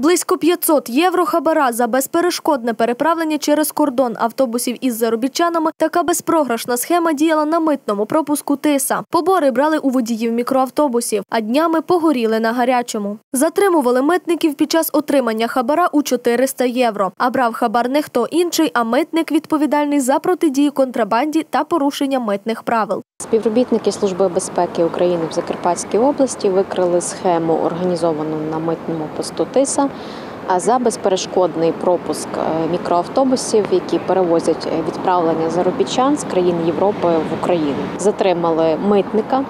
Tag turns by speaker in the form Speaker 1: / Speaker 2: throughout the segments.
Speaker 1: Близько 500 євро хабара за безперешкодне переправлення через кордон автобусів із заробітчанами. Така безпрограшна схема діяла на митному пропуску Тиса. Побори брали у водіїв мікроавтобусів, а днями погоріли на гарячому. Затримували митників під час отримання хабара у 400 євро. А брав хабар не хто інший, а митник відповідальний за протидію контрабанді та порушення митних правил.
Speaker 2: Співробітники Служби безпеки України в Закарпатській області викрили схему, організовану на митному посту Тиса за безперешкодний пропуск е, мікроавтобусів, які перевозять е, відправлення заробітчан з країн Європи в Україну. Затримали митника.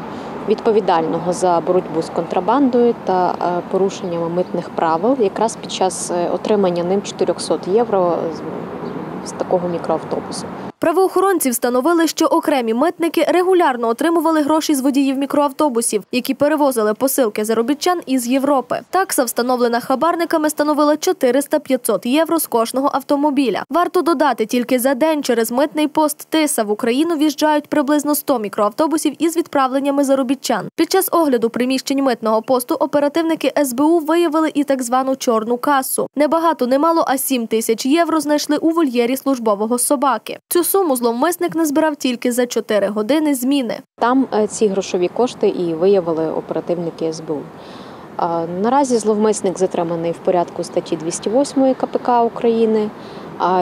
Speaker 2: Відповідального за боротьбу з контрабандою та е, порушеннями митних правил, якраз під час отримання ним 400 євро з такого мікроавтобусу.
Speaker 1: Правоохоронці встановили, що окремі митники регулярно отримували гроші з водіїв мікроавтобусів, які перевозили посилки заробітчан із Європи. Такса, встановлена хабарниками, становила 400-500 євро з кожного автомобіля. Варто додати, тільки за день через митний пост Тиса в Україну в'їжджають приблизно 100 мікроавтобусів із відправленнями заробітчан. Під час огляду приміщень митного посту оперативники СБУ виявили і так звану чорну касу. Небагато, немало, а 7 тисяч євро знайшли у вольєрі службового собаки. Цю суму зловмисник назбирав тільки за 4 години зміни.
Speaker 2: Там е, ці грошові кошти і виявили оперативники СБУ. Наразі зловмисник затриманий в порядку статті 208 КПК України.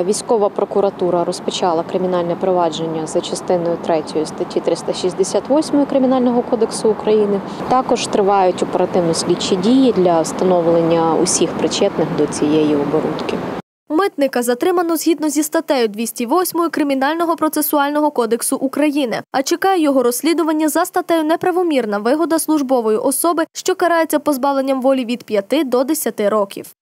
Speaker 2: Військова прокуратура розпочала кримінальне провадження за частиною 3 статті 368 Кримінального кодексу України. Також тривають оперативно-слідчі дії для встановлення усіх причетних до цієї оборудки.
Speaker 1: Митника затримано згідно зі статтею 208 Кримінального процесуального кодексу України, а чекає його розслідування за статтею неправомірна вигода службової особи, що карається позбавленням волі від 5 до 10 років.